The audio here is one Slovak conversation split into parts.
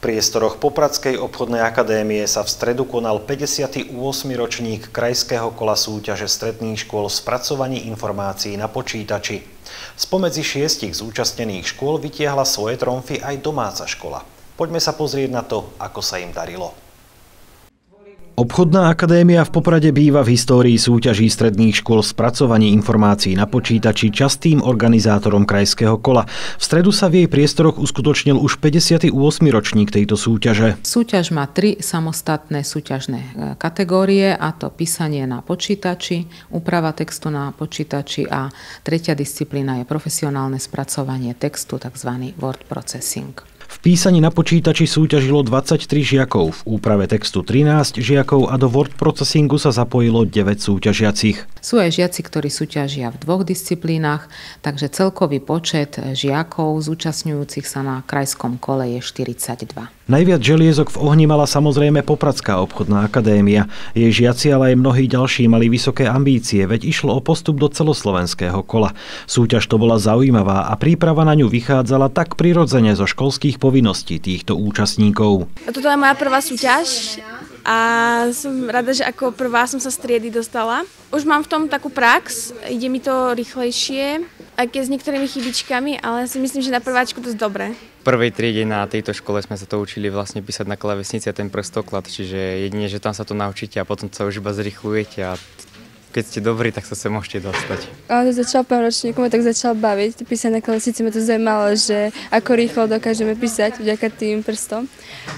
priestoroch Popradskej obchodnej akadémie sa v stredu konal 58. ročník krajského kola súťaže stredných škôl spracovaní informácií na počítači. Spomedzi šiestich zúčastnených škôl vytiahla svoje tromfy aj domáca škola. Poďme sa pozrieť na to, ako sa im darilo. Obchodná akadémia v Poprade býva v histórii súťaží stredných škôl spracovaní informácií na počítači častým organizátorom krajského kola. V stredu sa v jej priestoroch uskutočnil už 58. ročník tejto súťaže. Súťaž má tri samostatné súťažné e, kategórie, a to písanie na počítači, úprava textu na počítači a tretia disciplína je profesionálne spracovanie textu, tzv. word processing. V písaní na počítači súťažilo 23 žiakov, v úprave textu 13 žiakov a do word processingu sa zapojilo 9 súťažiacich. Sú aj žiaci, ktorí súťažia v dvoch disciplínach, takže celkový počet žiakov zúčastňujúcich sa na krajskom kole je 42. Najviac želiezok v ohni mala samozrejme Popradská obchodná akadémia. Jej žiaci, ale aj mnohí ďalší mali vysoké ambície, veď išlo o postup do celoslovenského kola. Súťaž to bola zaujímavá a príprava na ňu vychádzala tak prirodzene zo školských povinností týchto účastníkov. Toto je moja prvá súťaž a som rada, že ako prvá som sa z triedy dostala. Už mám v tom takú prax, ide mi to rýchlejšie, aj keď s niektorými chybičkami, ale si myslím, že na prváčku to je dobré prvej triede na tejto škole sme sa to učili vlastne písať na klavesnici a ten prstoklad, čiže jedine, že tam sa to naučíte a potom sa už iba zrychlujete a keď ste dobrí, tak sa sa môžete dostať. Ale to začal pár ročníkom, tak začal baviť. Písať na klasici ma to zaujímalo, že ako rýchlo dokážeme písať vďaka tým prstom.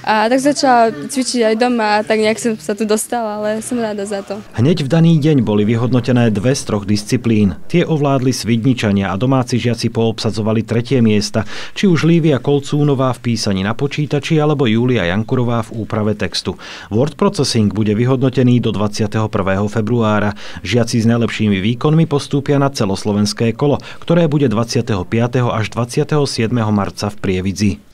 A tak začala cvičiť aj doma a tak nejak som sa tu dostala, ale som rada za to. Hneď v daný deň boli vyhodnotené dve z troch disciplín. Tie ovládli Svidničania a domáci žiaci poobsadzovali tretie miesta, či už Lívia Kolcúnová v písaní na počítači alebo Julia Jankurová v úprave textu. Word processing bude vyhodnotený do 21. februára. Žiaci s najlepšími výkonmi postúpia na celoslovenské kolo, ktoré bude 25. až 27. marca v Prievidzi.